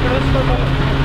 cruz